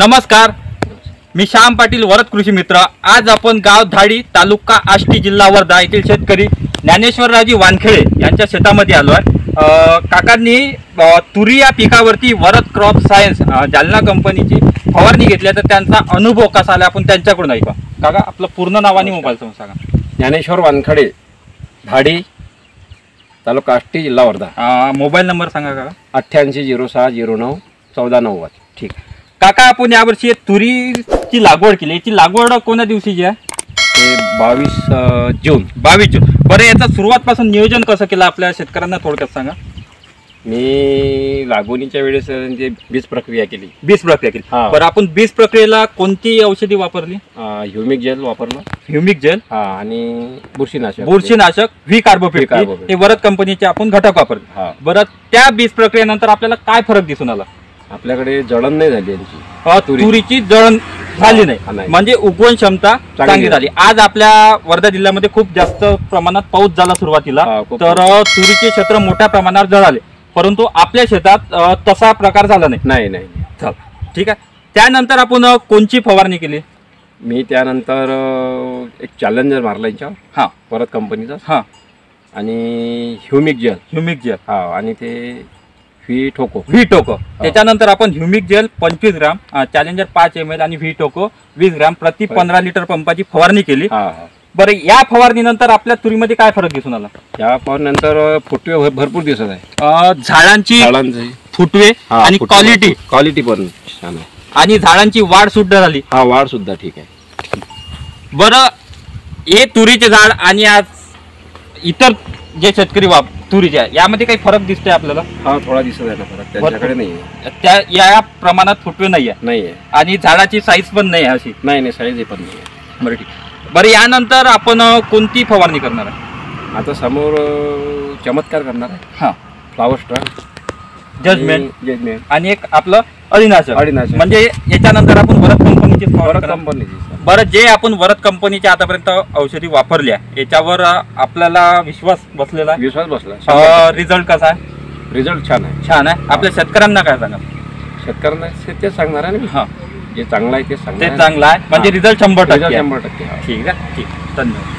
नमस्कार. मी श्याम पाटील वरद कृषी मित्र. आज आपण गाव धाडी तालुका आष्टी जिल्हा वर्धा येथील शेतकरी ज्ञानेश्वररावजी वानखेडे यांच्या शेतामध्ये आलो आहे. काकांनी तुरी या पिकावरती वरद क्रॉप सायन्स जालना कंपनीची फवारणी घेतली आहे, तर त्यांचा अनुभव कसा आला? आपण त्यांच्याकडून ऐका. काका आपलं पूर्ण नाव आणि मोबाईल समोर सांगा. ज्ञानेश्वर वानखडे धाडी तालुका आष्टी जिल्हा वर्धा. मोबाईल नंबर सांगा काका. अठ्ठ्याऐंशी झिरो सहा झिरो नऊ चौदा नव्वद. ठीक. काका आपण यावर्षी तुरीची लागवड केली. याची लागवड कोण्या दिवशीची आहे? ते बावीस जून. बावीस जून. बरं याचा सुरुवातपासून नियोजन कसं केलं आपल्या शेतकऱ्यांना थोडक्यात सांगा. मी लागवणीच्या वेळेस अं, जे बीज प्रक्रिया केली. बीज प्रक्रिया केली. हा. बरं आपण बीज प्रक्रियेला कोणती औषधी वापरली? ह्युमिक जेल वापरलं. Humic gel? हा आणि बुरशीनाशक. बुरशीनाशक व्ही कार्बोफिट कार्बोफिट. हे वरद कंपनीचे आपण घटक वापरले. हा. बरं त्या बीज प्रक्रियेनंतर आपल्याला काय फरक दिसून आला? आपल्याकडे जळण नाही झाली यांची. अ, तुरी. तुरीची जळण झाली हा, नाही. नाही. म्हणजे उगवण क्षमता चांगली झाली. आज आपल्या वर्धा जिल्ह्यामध्ये खूप जास्त प्रमाणात पाऊस झाला सुरुवातीला. हा, खूप तर अ, तुरीचे क्षेत्र मोठ्या प्रमाणावर जळाले. परंतु आपल्या शेतात अ, तसा प्रकार झाला नाही. नाही नाही. चल ठीक आहे. त्यानंतर आपण अ, कोणची फवारणी केली? मी त्यानंतर अं, एक चॅलेंजर मारला याच्यावर. हा. परत कंपनीचा. हा. आणि ह्युमिक जेल. Humic gel. हा आणि ते फी ठोको व्ही टोको. त्याच्यानंतर आपण ह्युमिक जेल पंचवीस ग्राम चॅलेंजर पाच एम एल आणि व्ही टोको वीस ग्राम प्रति पंधरा लिटर पंपाची फवारणी केली. बरं या फवारणीनंतर आपल्या तुरीमध्ये काय फरक दिसून आला? या पण नंतर फुटवे भरपूर दिसत आहे. झाडांची फुटवे आणि क्वालिटी. क्वालिटी पण छान आहे. आणि झाडांची वाढ सुद्धा झाली. हा वाढ सुद्धा ठीक आहे. बरं हे तुरीचे झाड आणि आज इतर जे शेतकरी वाप तुरीचे आहे यामध्ये काही फरक दिसतोय आपल्याला? हा थोडा दिसत आहे ना फरक. त्यांच्याकडे नाही आहे त्या या प्रमाणात फुटवे नाही आहे नाही आहे आणि झाडाची साईज पण नाही आहे अशी. नाही नाही साईज पण नाही आहे बरं ठीक. बरं यानंतर आपण अ, कोणती फवारणी करणार आहे? आता समोर अं, चमत्कार करणार आहे. हां. फ्लावर स्ट्रा जजमेंट जजमेंट आणि एक आपलं अळीनाशक अळीनाशक. म्हणजे याच्यानंतर आपण वरद कंपनीची फवारणी कंपनीची. बरं जे आपण वरद कंपनीच्या आतापर्यंत औषधी वापरल्या याच्यावर अ, आपल्याला विश्वास बसलेला आहे? विश्वास बसला रिझल्ट कसा आहे? रिझल्ट छान आहे. छान आहे. आपल्या शेतकऱ्यांना काय सांगा शेतकऱ्यांना ते- तेच सांगणार आहे ना मी. हा. जे चांगलं आहे ते सांगणार आहे. चांगलं आहे. म्हणजे. रिझल्ट शंभर टक्के आहे. शंभर टक्के हा. ठीक आहे. ठीक. धन्यवाद.